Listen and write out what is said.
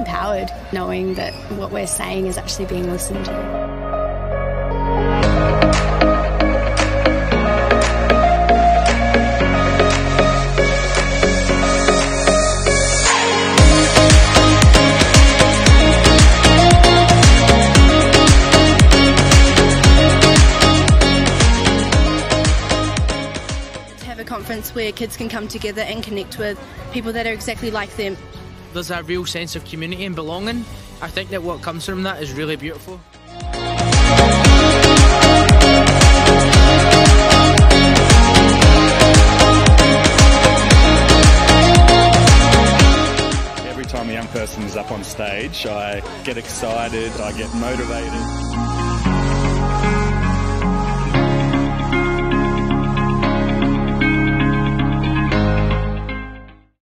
empowered knowing that what we're saying is actually being listened to. Have a conference where kids can come together and connect with people that are exactly like them. There's a real sense of community and belonging. I think that what comes from that is really beautiful. Every time a young person is up on stage, I get excited, I get motivated.